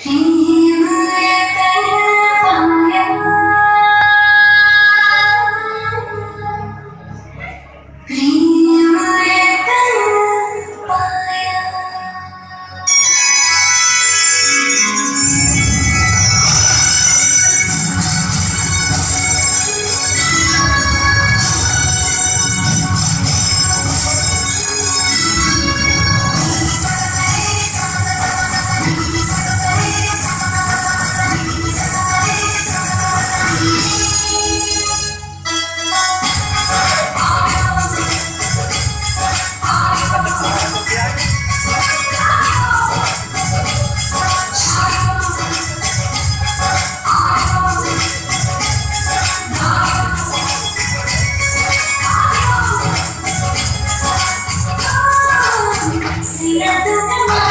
Hey Another one.